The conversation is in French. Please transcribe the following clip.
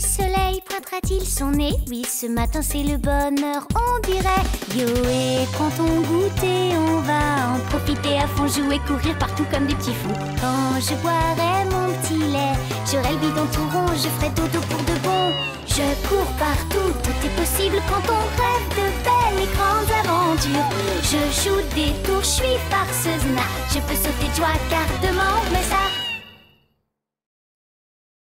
soleil pointera-t-il son nez? Oui, ce matin c'est le bonheur, on dirait Yo, et prends ton goûter, on va en profiter à fond, jouer, courir partout comme des petits fous. Quand je boirai mon petit lait, j'aurai le bidon tout rond, je ferai dodo pour de bon. Je cours partout, tout est possible quand on rêve de belles et grandes aventures. Je joue des tours, je suis farceuse, na. Je peux sauter de joie car